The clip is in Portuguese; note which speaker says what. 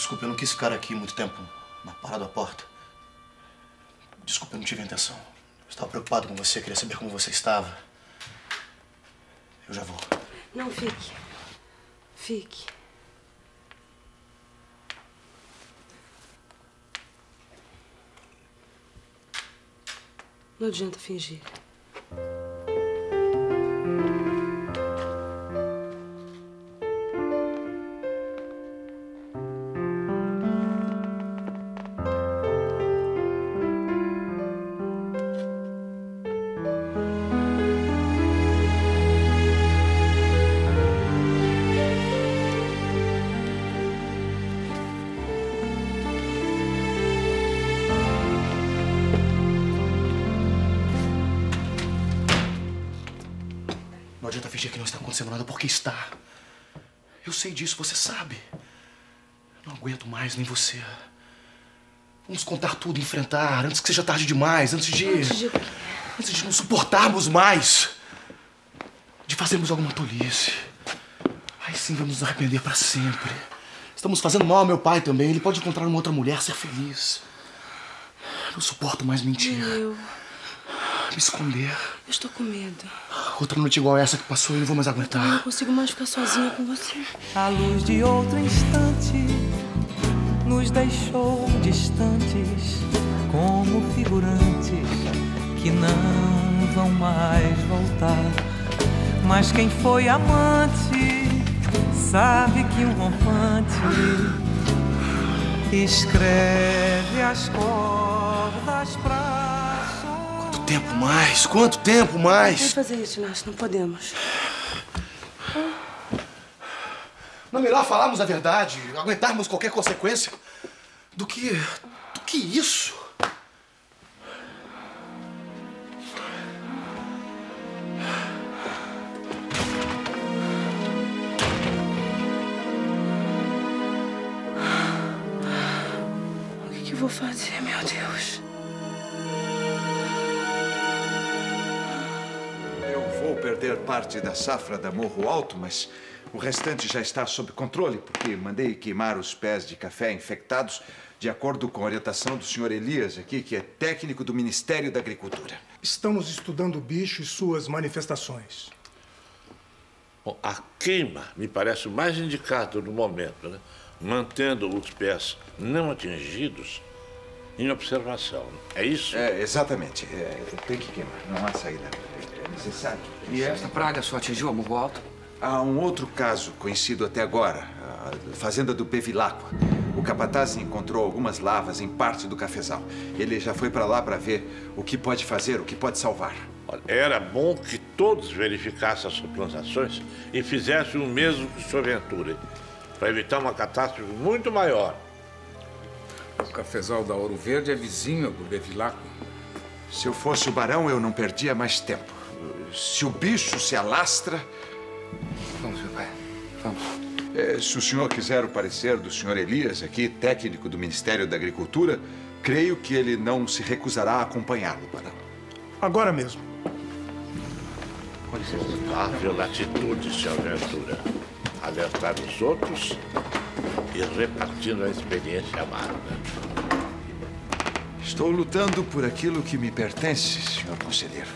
Speaker 1: Desculpa, eu não quis ficar aqui muito tempo, na parada à porta. Desculpa, eu não tive intenção. Eu estava preocupado com você, queria saber como você estava. Eu já vou.
Speaker 2: Não, fique. Fique. Não adianta fingir.
Speaker 1: Não adianta fingir que não está acontecendo nada, porque está. Eu sei disso, você sabe. Não aguento mais, nem você. Vamos contar tudo, enfrentar, antes que seja tarde demais, antes de.
Speaker 2: Antes de o quê?
Speaker 1: Antes de não suportarmos mais. De fazermos alguma tolice. Aí sim vamos nos arrepender para sempre. Estamos fazendo mal ao meu pai também. Ele pode encontrar uma outra mulher, ser feliz. Não suporto mais mentir.
Speaker 2: Eu,
Speaker 1: Me esconder.
Speaker 2: eu estou com medo.
Speaker 1: Outra noite igual essa que passou, eu não vou mais
Speaker 2: Eu não
Speaker 1: aguentar.
Speaker 2: consigo mais ficar sozinha com você.
Speaker 3: A luz de outro instante nos deixou distantes, como figurantes que não vão mais voltar. Mas quem foi amante sabe que um rompante escreve as cordas pra
Speaker 1: tempo mais? Quanto tempo
Speaker 2: Não
Speaker 1: mais?
Speaker 2: fazer isso, Inácio. Não podemos.
Speaker 1: Não é melhor falarmos a verdade, aguentarmos qualquer consequência, do que. do que isso?
Speaker 2: O que, que eu vou fazer, meu Deus?
Speaker 4: Perder parte da safra da Morro Alto, mas o restante já está sob controle, porque mandei queimar os pés de café infectados de acordo com a orientação do senhor Elias aqui, que é técnico do Ministério da Agricultura.
Speaker 5: Estamos estudando o bicho e suas manifestações.
Speaker 6: Bom, a queima me parece o mais indicado no momento, né? mantendo os pés não atingidos em observação. É isso?
Speaker 4: É, exatamente. É, tem que queimar, não há saída. Necessário.
Speaker 7: E esta praga só atingiu a Morro Alto?
Speaker 4: Há um outro caso conhecido até agora, a fazenda do Bevilacqua. O capataz encontrou algumas lavas em parte do cafezal. Ele já foi para lá para ver o que pode fazer, o que pode salvar.
Speaker 6: Era bom que todos verificassem as suas plantações e fizessem o mesmo que o senhor Ventura, para evitar uma catástrofe muito maior.
Speaker 7: O cafezal da Ouro Verde é vizinho do Bevilacqua.
Speaker 4: Se eu fosse o barão, eu não perdia mais tempo. Se o bicho se alastra,
Speaker 7: Vamos, meu pai. Vamos.
Speaker 4: eh, se o senhor quiser o parecer do senhor Elias, aqui, técnico do Ministério da Agricultura, creio que ele não se recusará a acompanhá-lo, barão.
Speaker 5: Agora mesmo.
Speaker 6: Louvável atitude, senhor Ventura. Alertar os outros e repartindo a experiência amarga.
Speaker 4: Estou lutando por aquilo que me pertence, senhor conselheiro.